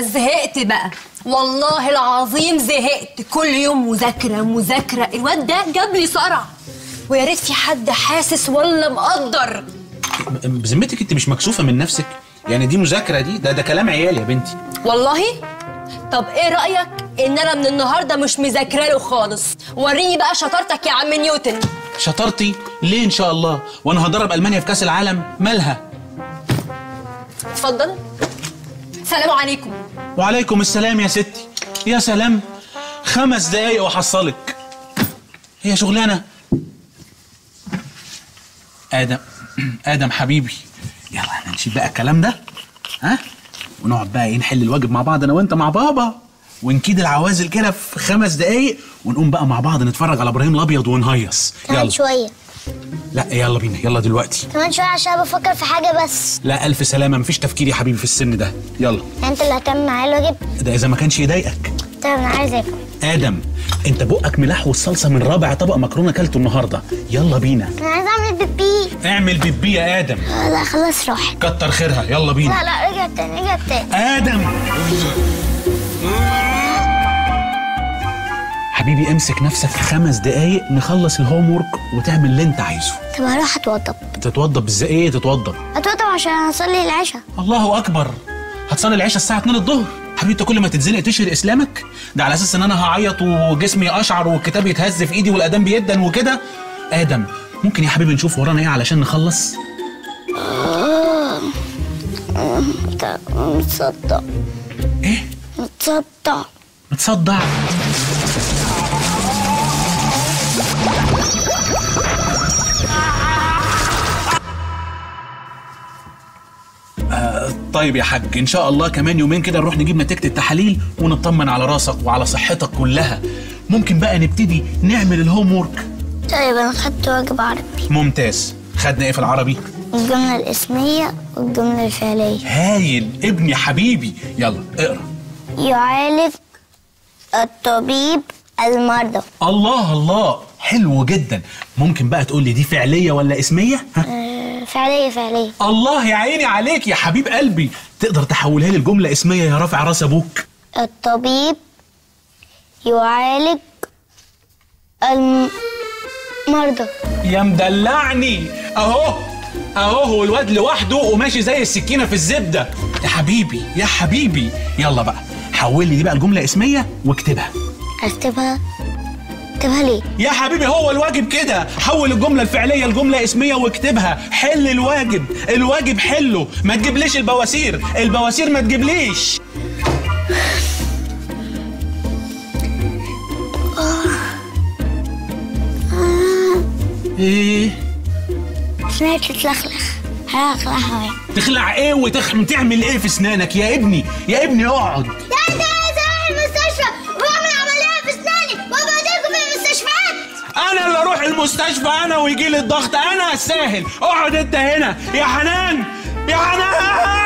زهقت بقى. والله العظيم زهقت. كل يوم مذاكرة مذاكرة. الواد ده جاب لي صرع. ويا ريت في حد حاسس ولا مقدر. بذمتك انت مش مكسوفة من نفسك؟ يعني دي مذاكرة دي؟ ده ده كلام عيال يا بنتي. والله؟ طب إيه رأيك ان أنا من النهاردة مش مذاكرة له خالص؟ وريني بقى شطارتك يا عم نيوتن. شطارتي؟ ليه إن شاء الله؟ وأنا هضرب ألمانيا في كأس العالم؟ مالها؟ اتفضل. سلام عليكم. وعليكم السلام يا ستي. يا سلام. خمس دقايق واحصلك هي شغلانة؟ آدم. آدم حبيبي. يلا إحنا نشيل بقى الكلام ده. ها؟ ونقعد بقى إيه نحل الواجب مع بعض أنا وأنت مع بابا. ونكيد العوازل كده في خمس دقايق ونقوم بقى مع بعض نتفرج على إبراهيم الأبيض ونهيص. يلا. شوية. لا يلا بينا يلا دلوقتي. كمان شوية عشان بفكر في حاجة بس. لا ألف سلامة مفيش تفكير يا حبيبي في السن ده. يلا. أنت اللي هتعمل معايا الواجب؟ ده إذا ما كانش يضايقك. طيب أنا عايز أكل. آدم أنت بقك ملح والصلصة من رابع طبق مكرونة أكلته النهارده. يلا بينا. أنا عايز أعمل بيبي. اعمل بيبي يا آدم. آه، لا خلاص راحت. كتر خيرها. يلا بينا. لا لا رجع تاني رجع تاني. آدم! حبيبي امسك نفسك خمس دقايق نخلص الهوم ورك وتعمل اللي انت عايزه طب هروح اتوضب تتوضب إزاي إيه تتوضب اتوضب عشان اصلي العشاء الله اكبر هتصلي العشاء الساعة 2 الظهر حبيبي انت كل ما تتزنق تشهر اسلامك ده على أساس ان أنا هعيط وجسمي اشعر والكتاب يتهز في ايدي والاذان بيدن وكده آدم ممكن يا حبيبي نشوف ورانا إيه علشان نخلص انت متصدق إيه متصدق متصدع طيب يا حاج إن شاء الله كمان يومين كده نروح نجيب نتيجة التحاليل ونطمن على راسك وعلى صحتك كلها. ممكن بقى نبتدي نعمل الهوم وورك طيب أنا خدت واجب عربي. ممتاز. خدنا إيه في العربي؟ الجملة الإسمية والجملة الفعلية. هايل. ابني حبيبي. يلا اقرأ. يعالج الطبيب المرضى. الله الله. حلو جدا. ممكن بقى تقول لي دي فعلية ولا إسمية؟ ها؟ فعلية فعلية. الله يا عيني عليك يا حبيب قلبي. تقدر تحولها لي الجمله اسمية يا رافع رأس أبوك. الطبيب يعالج المرضى. يا مدلعني أهو أهو هو الواد لوحده وماشي زي السكينة في الزبدة. يا حبيبي يا حبيبي. يلا بقى حول لي دي بقى الجمله اسمية واكتبها. اكتبها. اكتبها ليه؟ يا حبيبي هو الواجب كده. حول الجملة الفعلية لجملة اسمية واكتبها. حل الواجب. الواجب حله. ما تجيبليش البواسير. البواسير ما تجيبليش. إيه؟ اسمها تتلخلخ هلخلخها وين؟ تخلع إيه وتعمل إيه في أسنانك؟ يا ابني يا ابني اقعد. المستشفى أنا ويجي لي الضغط. أنا الساهل. أقعد أنت هنا. يا حنان. يا حنان.